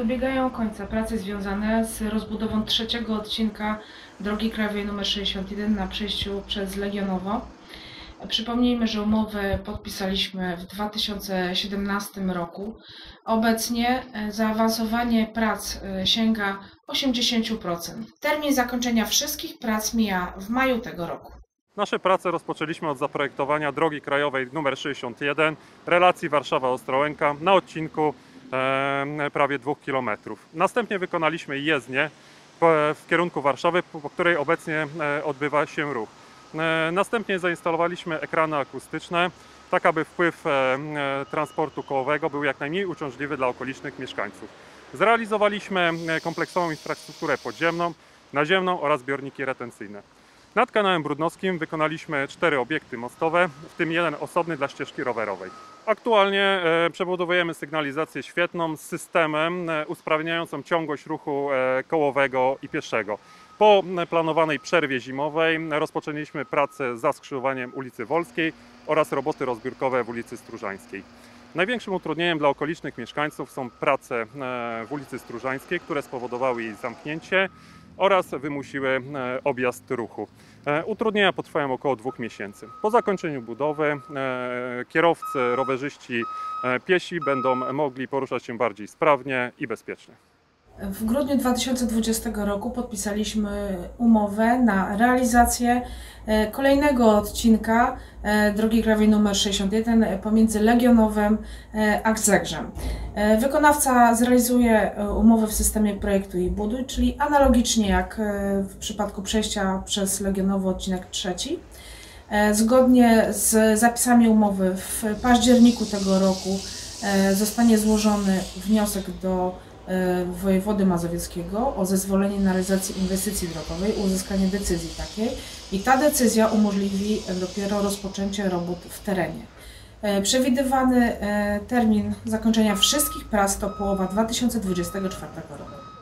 Dobiegają końca prace związane z rozbudową trzeciego odcinka drogi krajowej nr 61 na przejściu przez Legionowo. Przypomnijmy, że umowę podpisaliśmy w 2017 roku. Obecnie e, zaawansowanie prac e, sięga 80%. Termin zakończenia wszystkich prac mija w maju tego roku. Nasze prace rozpoczęliśmy od zaprojektowania drogi krajowej nr 61 relacji Warszawa-Ostrołęka na odcinku prawie 2 km. Następnie wykonaliśmy jezdnię w kierunku Warszawy, po, której obecnie e, odbywa się ruch. E, następnie zainstalowaliśmy ekrany akustyczne, tak aby wpływ e, transportu kołowego był jak najmniej uciążliwy dla okolicznych mieszkańców. Zrealizowaliśmy kompleksową infrastrukturę podziemną, naziemną oraz zbiorniki retencyjne. Nad kanałem Brudnowskim wykonaliśmy cztery obiekty mostowe, w tym jeden osobny dla ścieżki rowerowej. Aktualnie e, przebudowujemy sygnalizację świetną z systemem e, usprawniającą ciągłość ruchu e, kołowego i pieszego. Po planowanej przerwie zimowej rozpoczęliśmy pracę za skrzyżowaniem ulicy Wolskiej oraz roboty rozbiórkowe w ulicy Stróżańskiej. Największym utrudnieniem dla okolicznych mieszkańców są prace w ulicy Stróżańskiej, które spowodowały jej zamknięcie oraz wymusiły e, objazd ruchu. E, Utrudnienia potrwają około dwóch miesięcy. Po zakończeniu budowy e, kierowcy, rowerzyści, piesi będą mogli poruszać się bardziej sprawnie i bezpiecznie. W grudniu 2020 roku podpisaliśmy umowę na realizację e, kolejnego odcinka e, drogi krajowej nr 61 pomiędzy Legionowem e, a Gzegrzem. Wykonawca zrealizuje umowę w systemie projektu i buduj, czyli analogicznie jak w przypadku przejścia przez Legionowo odcinek trzeci. Zgodnie z zapisami umowy w październiku tego roku zostanie złożony wniosek do wojewody mazowieckiego o zezwolenie na realizację inwestycji drogowej, uzyskanie decyzji takiej i ta decyzja umożliwi dopiero rozpoczęcie robót w terenie. E, Przewidywany e, termin zakończenia wszystkich prac to połowa 2024 roku.